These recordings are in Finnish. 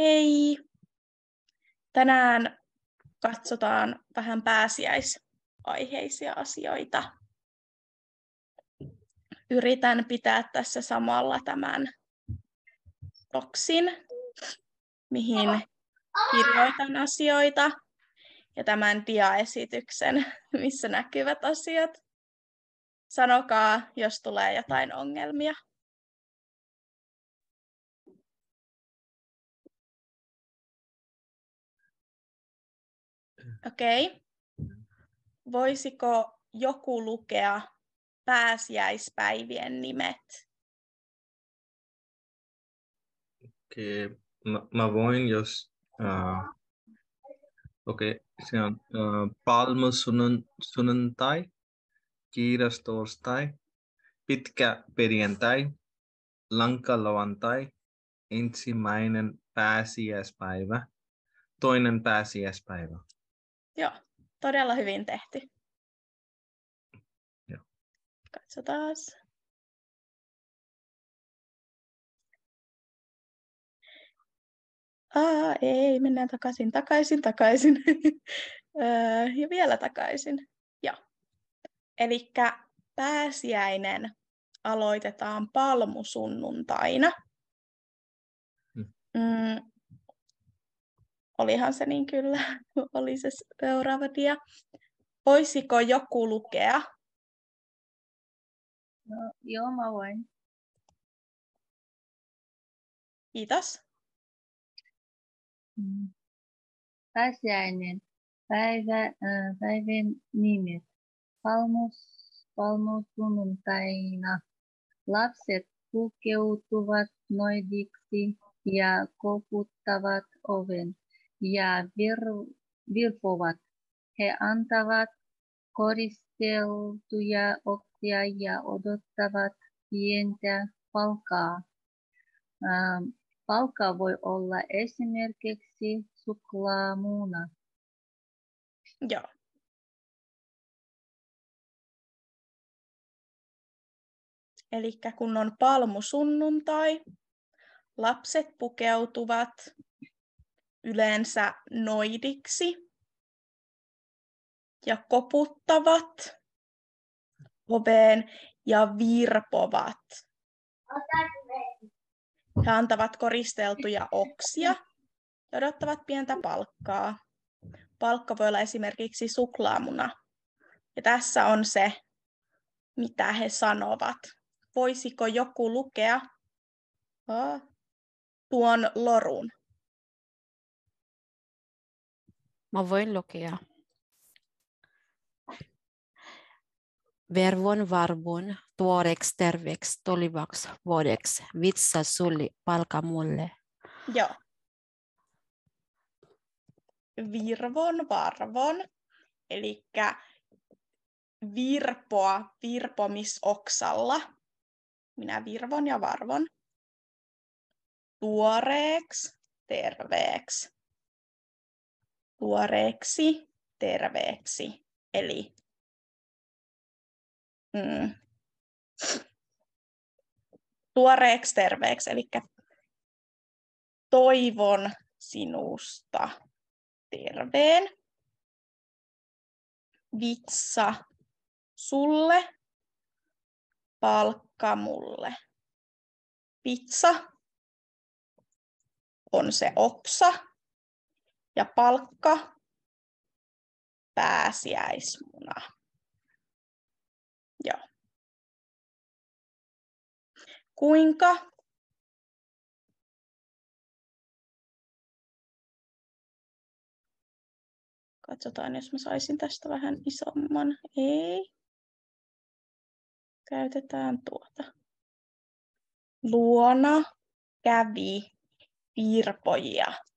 Hei! Tänään katsotaan vähän pääsiäisaiheisia asioita. Yritän pitää tässä samalla tämän boksin, mihin kirjoitan asioita, ja tämän diaesityksen, missä näkyvät asiat. Sanokaa, jos tulee jotain ongelmia. Okei. Okay. Voisiko joku lukea pääsiäispäivien nimet? Okei, okay. mä, mä voin, jos... Uh, Okei, okay. se on uh, palmusunnuntai, kiirastorstai, pitkä perjantai, lankalauantai, ensimmäinen pääsiäispäivä, toinen pääsiäispäivä. Joo, todella hyvin tehty. Joo. Katsotaan. Aa, ei, mennään takaisin, takaisin, takaisin. ja vielä takaisin. Joo. Eli pääsiäinen aloitetaan palmusunnuntaina. Hmm. Mm, Olihan se niin kyllä, oli se seuraava dia. Voisiko joku lukea? No, joo, mä voin. Kiitos. Mm. Pääsiäinen. Päivä, äh, päivän nimet. Palmus, palmusunnuntaina. Lapset pukeutuvat noidiksi ja koputtavat oven ja vir- virpovat. He antavat koristeltuja oksia ja odottavat pientä palkaa. Ähm, palkka voi olla esimerkiksi suklaamuuna. Joo. Eli kun on palmusunnuntai, lapset pukeutuvat yleensä noidiksi ja koputtavat oveen ja virpovat. He antavat koristeltuja oksia ja odottavat pientä palkkaa. Palkka voi olla esimerkiksi suklaamuna. Ja tässä on se, mitä he sanovat. Voisiko joku lukea tuon lorun? Mä voin lukea. Vervon varvon tuoreksi terveeksi tulivaksi vuodeksi vitsa sulli palka mulle. Joo. Virvon varvon, eli virpoa virpomisoksalla. Minä virvon ja varvon. Tuoreeksi, terveeksi tuoreeksi, terveeksi. Eli mm, tuoreeksi, terveeksi. Eli toivon sinusta terveen. Vitsa sulle, palkka mulle. Pizza on se oksa, ja palkka pääsiäismuna. Joo. Kuinka Katsotaan, jos mä saisin tästä vähän isomman. Ei. Käytetään tuota. Luona kävi virpoja.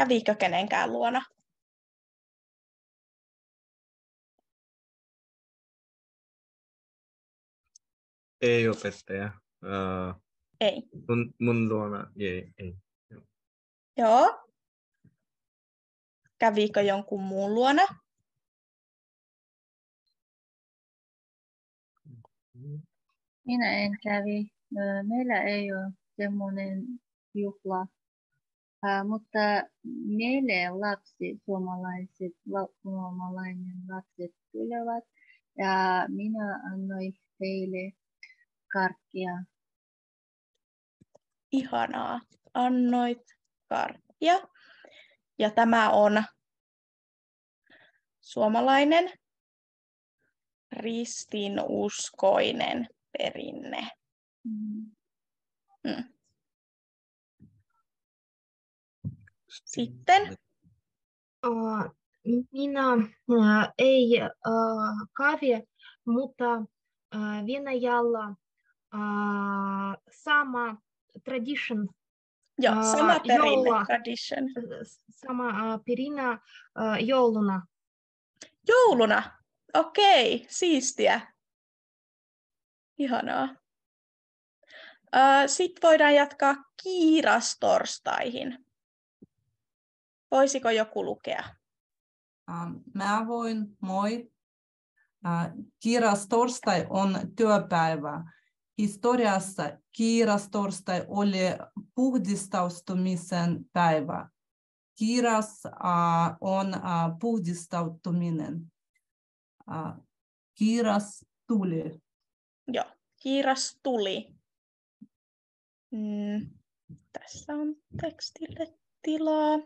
Kävikö kenenkään luona? Ei opettaja. Uh, ei. Mun, mun luona ei. ei. Joo. Joo. Kävikö jonkun muun luona? Minä en kävi. Meillä ei ole semmoinen juhla. Ää, mutta meille lapsi, suomalaiset, la, suomalainen lapset tulevat ja minä annoin heille karkkia. Ihanaa. Annoit karkkia. Ja tämä on suomalainen ristinuskoinen perinne. Mm. Mm. Sitten Minä ei kävi, mutta Venäjällä sama tradition, joo, sama perinne, joulua. tradition. sama perinne jouluna. Jouluna. Okei, siistiä. Ihanaa. Sitten voidaan jatkaa kiirastorstaihin. Voisiko joku lukea? Ähm, Mä voin, moi. Äh, Kiiras torstai on työpäivä. Historiassa kiiras torstai oli puhdistustumisen päivä. Kiiras äh, on äh, puhdistautuminen. Kiiras tuli. Joo, kiiras tuli. Mm, tässä on tekstille tilaa.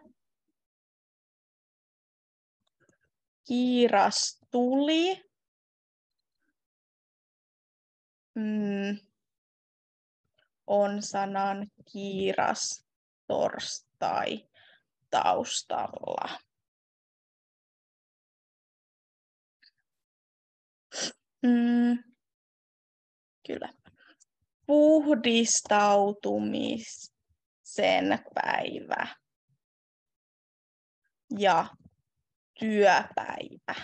Kiiras tuli. Mm, on sanan kiiras torstai taustalla. Mm, kyllä. Puhdistautumisen päivä ja työpäivä.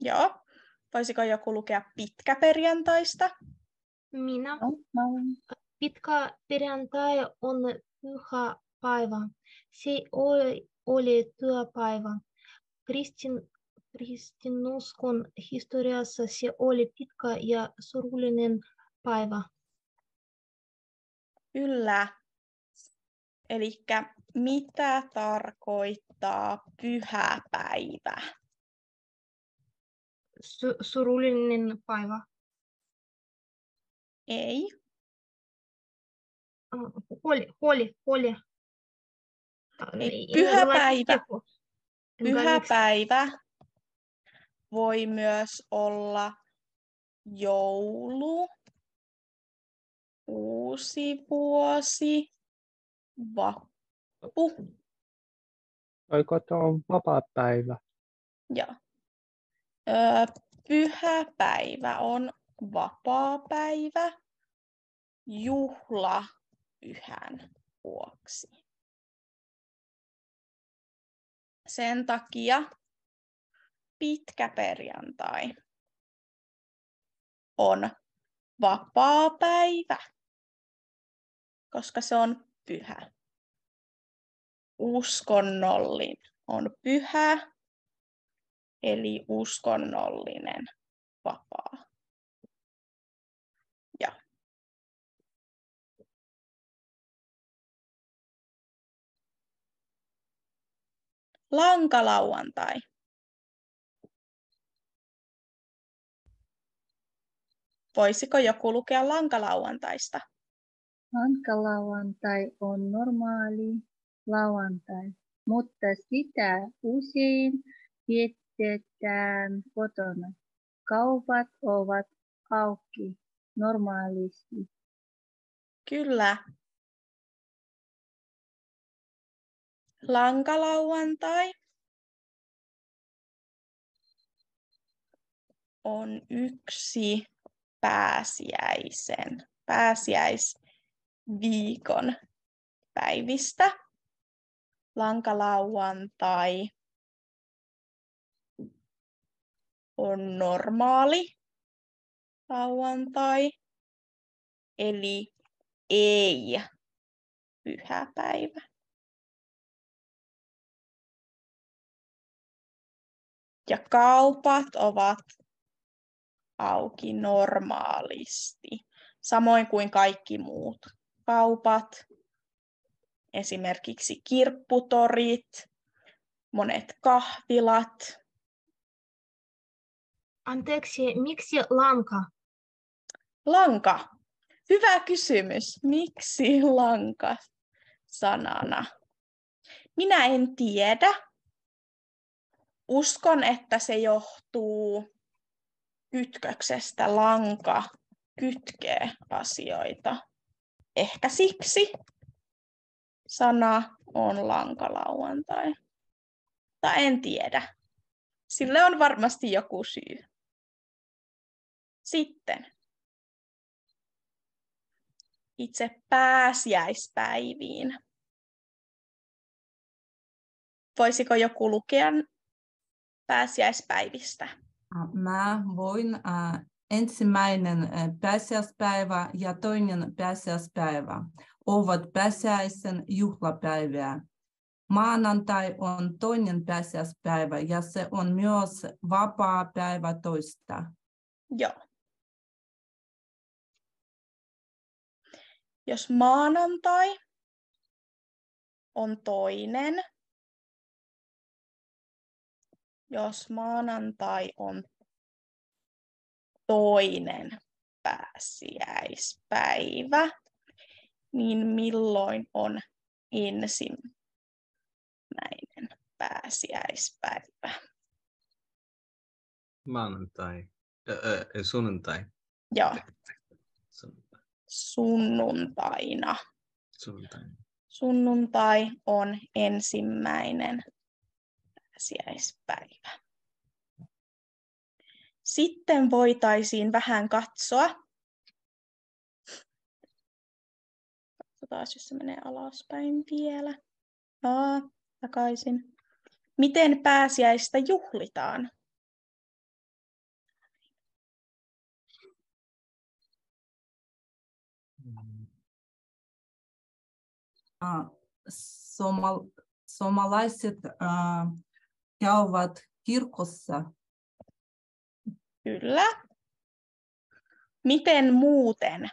Joo. Voisiko joku lukea pitkäperjantaista? Minä. No, mä olen Pitkä perjantai on pyhä päivä. Se oli, oli työpäivä. Kristin, kristinuskon historiassa se oli pitkä ja surullinen päivä. Kyllä. Eli mitä tarkoittaa pyhäpäivä? Su, surullinen päivä. Ei. Ah, Huoli, huoli, huoli. Ei, pyhä päivä. Englanniksi. Pyhäpäivä voi myös olla joulu, uusi vuosi, vappu. Oiko tuo on vapaa-päivä? Joo. Öö, pyhäpäivä on vapaapäivä juhla pyhän vuoksi. Sen takia pitkä perjantai on vapaapäivä, koska se on pyhä. Uskonnollinen on pyhä, eli uskonnollinen vapaa. Ja. Lankalauantai. Voisiko joku lukea lankalauantaista? Hankalauantai on normaali lauantai, mutta sitä usein vietetään kotona. Kaupat ovat auki normaalisti. Kyllä. Lankalauantai on yksi pääsiäisen, pääsiäisviikon päivistä. Lankalauantai on normaali lauantai, eli ei pyhäpäivä. Ja kaupat ovat auki normaalisti, samoin kuin kaikki muut kaupat, esimerkiksi kirpputorit, monet kahvilat. Anteeksi, miksi lanka? Lanka. Hyvä kysymys. Miksi lanka sanana? Minä en tiedä. Uskon, että se johtuu kytköksestä lanka kytkee asioita. Ehkä siksi sana on lankalauantai. Tai en tiedä. Sille on varmasti joku syy. Sitten itse pääsiäispäiviin. Voisiko joku lukea pääsiäispäivistä? Mä voin äh, ensimmäinen pääsiäispäivä ja toinen pääsiäispäivä ovat pääsiäisen juhlapäiviä. Maanantai on toinen pääsiäispäivä ja se on myös vapaa päivä toista. Joo. Jos maanantai on toinen, jos maanantai on toinen pääsiäispäivä, niin milloin on ensimmäinen pääsiäispäivä? Maanantai. Äh, sunnuntai. Joo, Sunnuntai. sunnuntaina. Sunnuntai. Sunnuntai on ensimmäinen pääsiäispäivä. Sitten voitaisiin vähän katsoa. Katsotaan, jos se menee alaspäin vielä. Aa, takaisin. Miten pääsiäistä juhlitaan? Somal, somalaiset äh, käyvät kirkossa. Kyllä. Miten muuten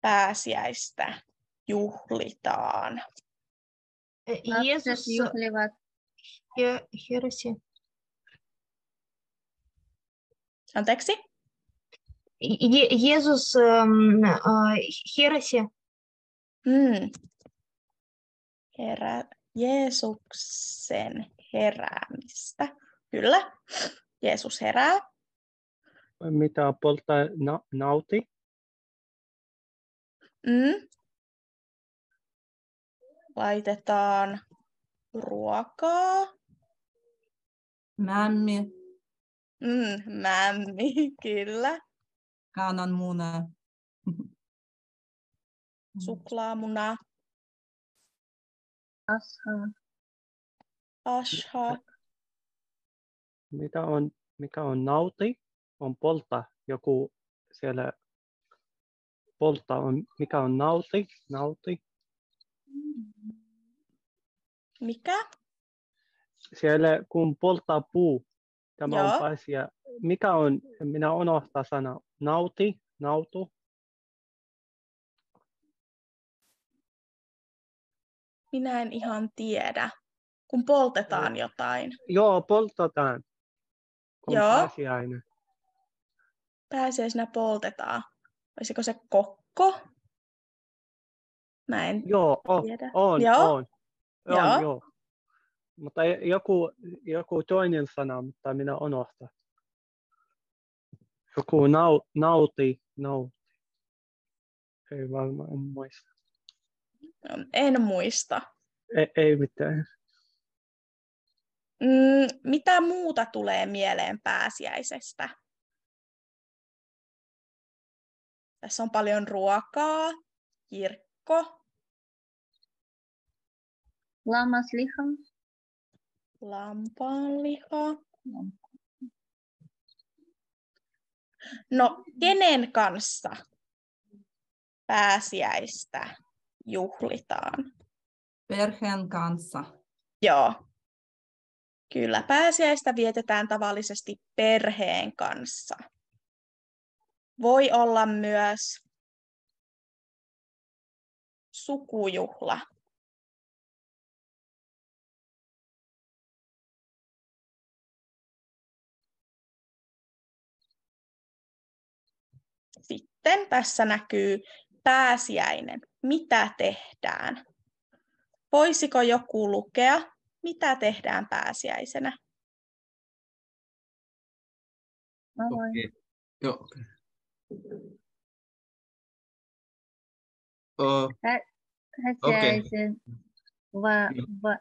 pääsiäistä juhlitaan? Lapset Jeesus juhlivat heräsi. Anteeksi? Je- Jeesus ähm, äh, heräsi. Mm. Herä, Jeesuksen heräämistä. Kyllä. Jeesus herää. Mitä polttaa na, nauti? Mm. Laitetaan ruokaa. Mämmi, Mm, mämmi, kyllä. kananmuna. Suklaamuna, asha, asha. Mitä on, mikä on nauti? On polta joku siellä polta on, mikä on nauti? Nauti. Mikä? Siellä kun polttaa puu, tämä Joo. on pääsiä. Mikä on, minä unohtaa sana, nauti, nautu. Minä en ihan tiedä. Kun poltetaan jotain. Joo, poltetaan. On Joo. pääsiäinen. Pääsiäisenä poltetaan. Olisiko se kokko? Mä en Joo, on, tiedä. on, Joo. on. on Joo. joo. Mutta joku, joku toinen sana, mutta minä unohtan. Joku nau, nauti, nauti. Ei varmaan, en muista. En muista. Ei, ei mitään. Mm, mitä muuta tulee mieleen pääsiäisestä? Tässä on paljon ruokaa, kirkko, lammasliha, lampaanliha. No, kenen kanssa pääsiäistä juhlitaan? Perheen kanssa. Joo, Kyllä, pääsiäistä vietetään tavallisesti perheen kanssa. Voi olla myös sukujuhla. Sitten tässä näkyy pääsiäinen. Mitä tehdään? Voisiko joku lukea, mitä tehdään pääsiäisenä? Okei. Joo, okei. Oh, Pääsiäisen, va, Joo. va,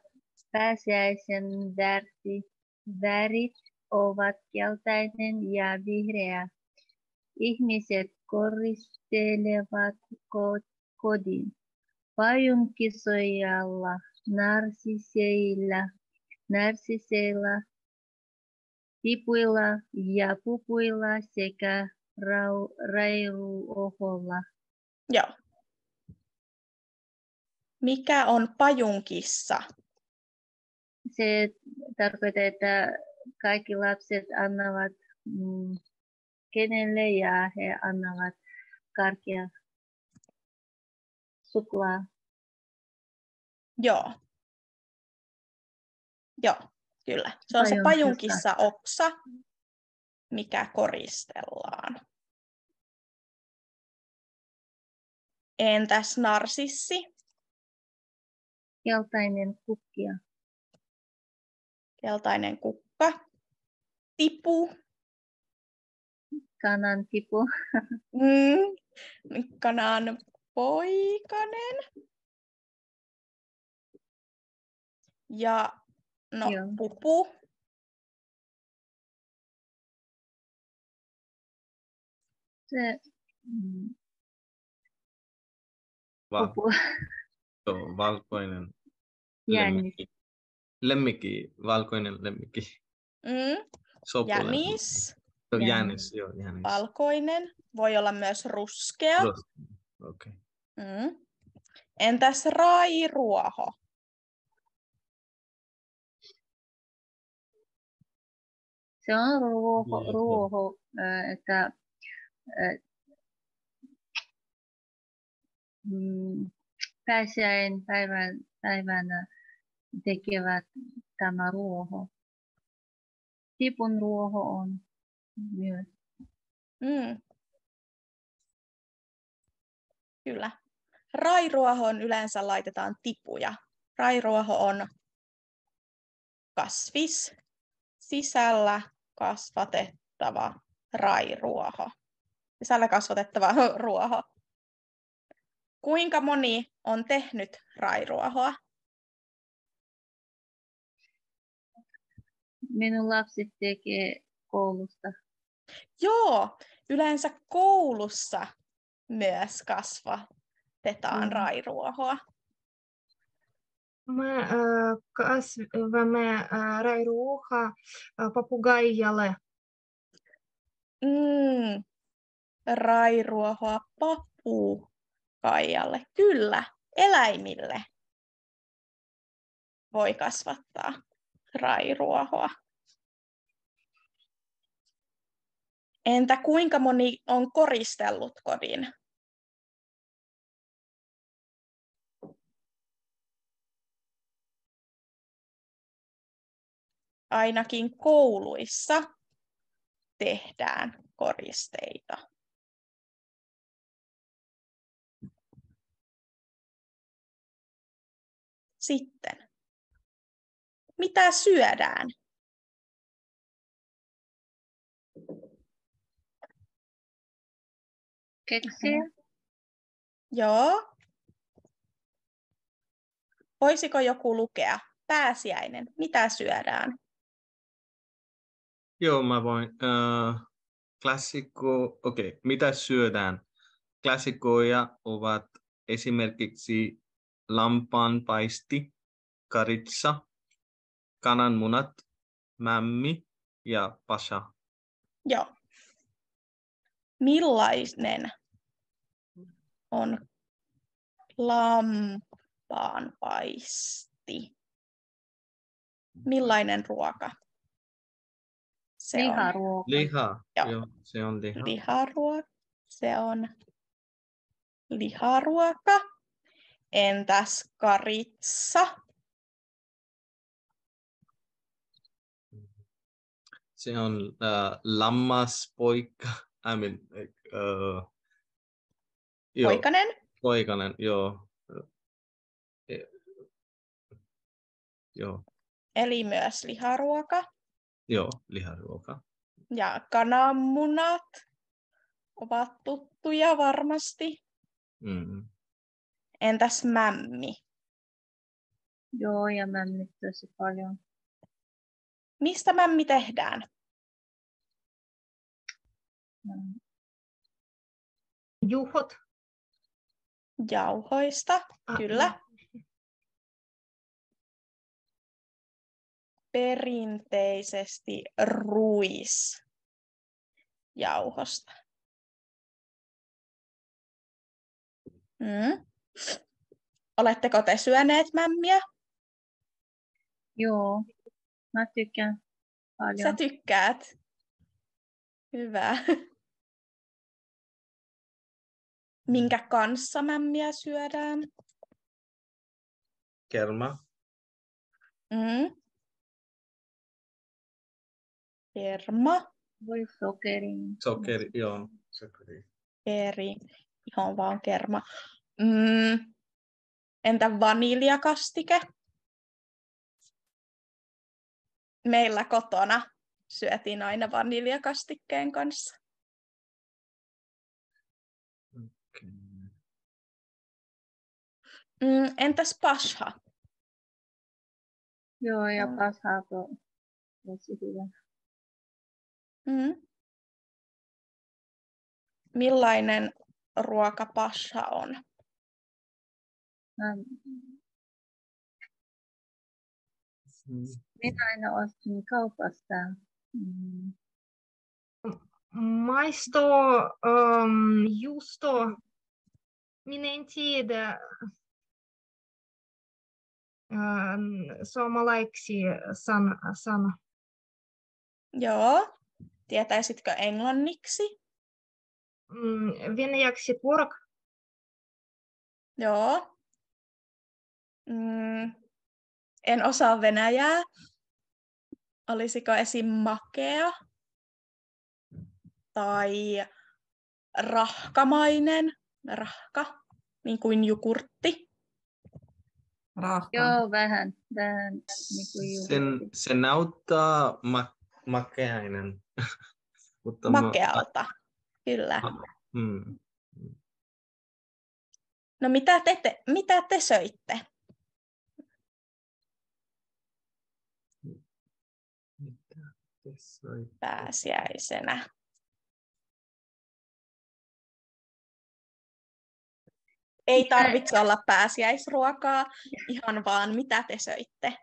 pääsiäisen värti, värit ovat keltainen ja vihreä. Ihmiset koristelevat ko- kodin. Pajunkisoijalla, narsiseilla, narsiseilla, tipuilla ja pupuilla sekä rau, rairuoholla. Joo. Mikä on pajunkissa? Se tarkoittaa, että kaikki lapset annavat mm, kenelle ja he annavat karkia suklaa. Joo. Joo, kyllä. Se on se Pajunkissa. pajunkissa oksa, mikä koristellaan. Entäs narsissi? Keltainen kukkia. Keltainen kukka. Tipu. Kanan tipu. Mm. Kanan poikanen. Ja no, Joo. pupu. Se mm, va, pupu. joo, valkoinen Jännis. lemmikki. Lemmikki, valkoinen lemmikki. Mm. Sopulemmikki. Jänis. Joo, Jännis. Jänis, joo, jänis. Valkoinen. Voi olla myös ruskea. Ros- Okei. Mm. Entäs rairuoho? Se on ruoho, Ruoho. ruoho että mm, pääsiäin päivän, päivänä tekevät tämä ruoho. Tipun ruoho on myös. Mm. Kyllä. Rairuohoon yleensä laitetaan tipuja. Rairuoho on kasvis, sisällä kasvatettava rairuoho. Sisällä kasvatettava ruoho. Kuinka moni on tehnyt rairuohoa? Minun lapset tekee koulusta. Joo, yleensä koulussa myös kasvatetaan Mm. rairuohoa. Me kasvamme äh, rairuoha äh, papugaijalle. Mm, rairuohoa papukaijalle. Kyllä, eläimille voi kasvattaa rairuohoa. Entä kuinka moni on koristellut kodin? Ainakin kouluissa tehdään koristeita. Sitten, mitä syödään? Keksiä? Joo. Voisiko joku lukea? Pääsiäinen. Mitä syödään? Joo, mä voin. Uh, klassikko, okei, okay. mitä syödään? Klassikoja ovat esimerkiksi lampaanpaisti, karitsa, kananmunat, mämmi ja pasha. Joo. Millainen on lampaanpaisti? Millainen ruoka? Se on Liharuoka. Liha. Joo. Joo, se on liha. liharuoka. Se on liharuoka. Entäs karitsa? Se on äh, lammaspoika. I mean, äh, joo, Poikanen? poikanen, joo. Eh, Joo, Eli myös liharuoka. Joo, liharuoka. Ja kananmunat ovat tuttuja varmasti. Mm. Entäs mämmi? Joo, ja mämmit tosi paljon. Mistä mämmi tehdään? Juhot. Jauhoista, Ah, kyllä. Perinteisesti ruisjauhosta. Mm. Oletteko te syöneet mämmiä? Joo, mä tykkään Sä paljon. tykkäät. Hyvä. Minkä kanssa mämmiä syödään? Kerma. Mm. Kerma, Voi sokerin. Sokeri, joo. Sokeri. eri, ihan vaan kerma. Mm. Entä vaniljakastike? Meillä kotona syötiin aina vaniljakastikkeen kanssa. Okay. Mm. Entäs pasha? Joo, ja Mm. pashaa to, tosi hyvä. Mm. Millainen ruoka pasha on? Mä, Mm. minä aina ostin kaupasta. Mm, Maisto, um, juusto. Minä en tiedä um, suomalaiksi san, sana. Joo. Tietäisitkö englanniksi? Mm, venäjäksi tvorog. Joo. Mm. En osaa venäjää. Olisiko esim. makea tai rahkamainen, rahka, niin kuin jukurtti. Rahka. joo, vähän, vähän niin kuin Sen, juuri. se näyttää ma- makeainen. Mutta mä- Makealta, kyllä. Mm. No mitä te, te, mitä te söitte? Mitä tässä oli? pääsiäisenä? Ei tarvitse olla pääsiäisruokaa, ihan vaan mitä te söitte.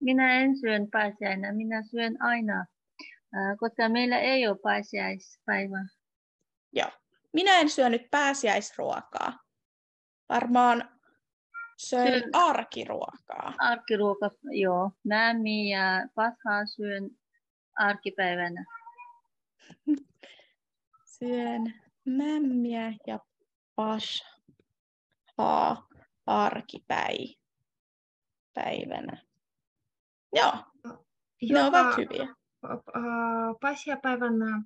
Minä en syön pääsiäinä, minä syön aina, koska meillä ei ole pääsiäispäivä. Joo. Minä en syönyt pääsiäisruokaa. Varmaan söin Syön. arkiruokaa. Arkiruoka, joo, mämmi ja pashaa syön arkipäivänä. Syön mämmiä ja pashaa arkipäivänä. Joo, ne ovat hyviä. Pasiapäivänä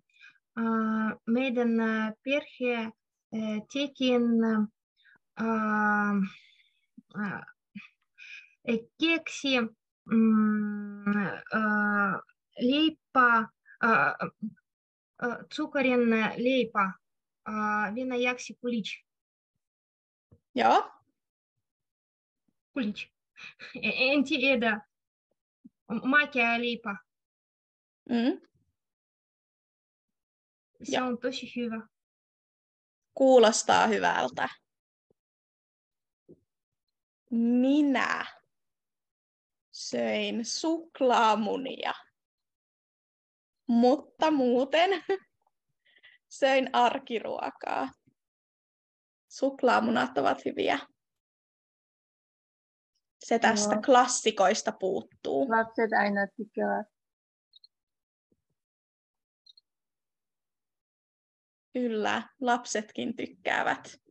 ää, meidän ää, perhe ää, teki ää, ää, keksi mm, ää, leipä, ää, ää, zuckerin leipä ää, venäjäksi kulic. Joo, kulic. En tiedä. Makea leipä. mm. Se on tosi hyvä. kuulostaa hyvältä. Minä söin suklaamunia, mutta muuten söin arkiruokaa. Suklaamunat ovat hyviä. Se tästä Joo. klassikoista puuttuu. Lapset aina tykkäävät. Kyllä, lapsetkin tykkäävät.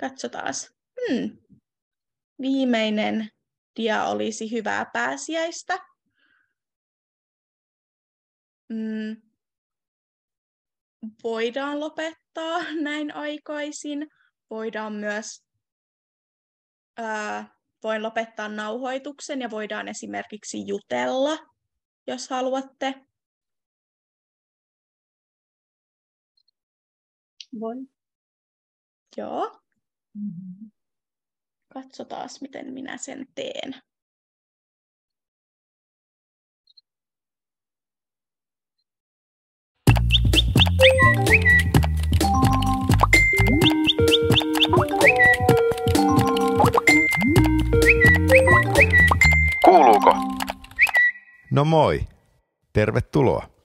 Katsotaan. Hmm. Viimeinen dia olisi hyvää pääsiäistä. Mm. Voidaan lopettaa näin aikaisin. Voidaan myös ää, voin lopettaa nauhoituksen ja voidaan esimerkiksi jutella, jos haluatte. Voi. Joo. Katsotaan, miten minä sen teen. Kuuluuko? No moi. Tervetuloa.